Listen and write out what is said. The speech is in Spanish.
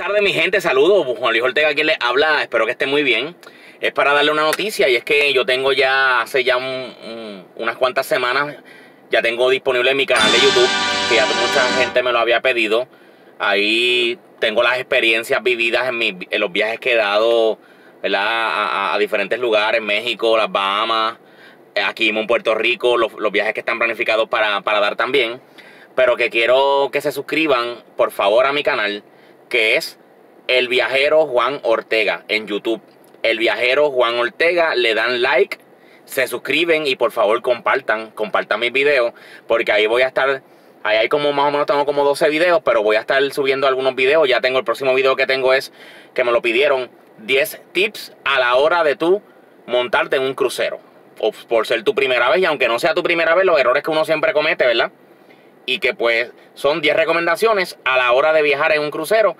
tardes, mi gente. Saludos. Juan Luis Ortega quien le habla. Espero que esté muy bien. Es para darle una noticia y es que yo tengo ya hace ya unas cuantas semanas, ya tengo disponible en mi canal de YouTube, que ya mucha gente me lo había pedido. Ahí tengo las experiencias vividas en, los viajes que he dado A, diferentes lugares, México, las Bahamas, aquí en Puerto Rico, los, viajes que están planificados para, para dar también. Pero que quiero que se suscriban, por favor, a mi canal que es El Viajero Juan Ortega en YouTube. El Viajero Juan Ortega, le dan like, se suscriben y por favor compartan, compartan mis videos, porque ahí voy a estar, ahí hay como más o menos tengo como 12 videos, pero voy a estar subiendo algunos videos. Ya tengo el próximo video que tengo es que me lo pidieron 10 tips a la hora de tú montarte en un crucero. O por ser tu primera vez, y aunque no sea tu primera vez, los errores que uno siempre comete, ¿verdad? Y que pues son 10 recomendaciones a la hora de viajar en un crucero